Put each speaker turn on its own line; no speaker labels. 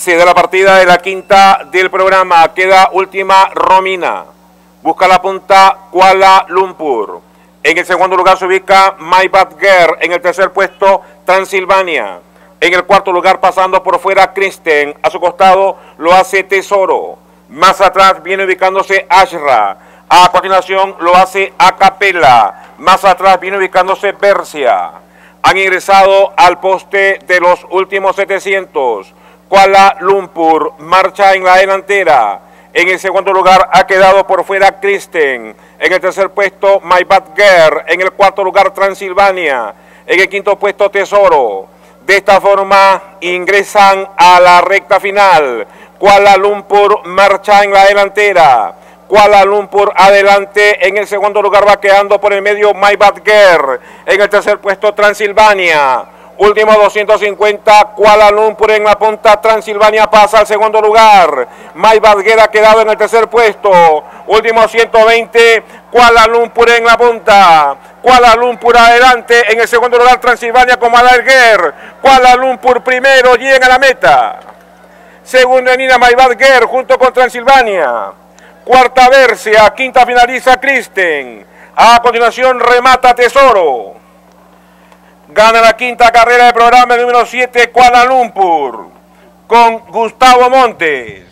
Se da la partida de la quinta del programa. Queda última Romina. Busca la punta Kuala Lumpur. En el segundo lugar se ubica My Bad Girl. En el tercer puesto Transilvania. En el cuarto lugar pasando por fuera Kristen. A su costado lo hace Tesoro. Más atrás viene ubicándose Ashra. A continuación lo hace Acapella. Más atrás viene ubicándose Persia. Han ingresado al poste de los últimos 700. Kuala Lumpur marcha en la delantera. En el segundo lugar ha quedado por fuera Kristen. En el tercer puesto My Bad Girl. En el cuarto lugar Transilvania. En el quinto puesto Tesoro. De esta forma ingresan a la recta final. Kuala Lumpur marcha en la delantera. Kuala Lumpur adelante. En el segundo lugar va quedando por el medio My Bad Girl. En el tercer puesto Transilvania. Último 250, Kuala Lumpur en la punta, Transilvania pasa al segundo lugar. Girl ha quedado en el tercer puesto. Último 120, Kuala Lumpur en la punta. Kuala Lumpur adelante, en el segundo lugar Transilvania con Girl. Kuala Lumpur primero, llega a la meta. Segundo en Ina Girl junto con Transilvania. Cuarta Bercia, quinta finaliza Kristen. A continuación remata Tesoro. Gana la quinta carrera del programa número 7 Kuala Lumpur con Gustavo Montes.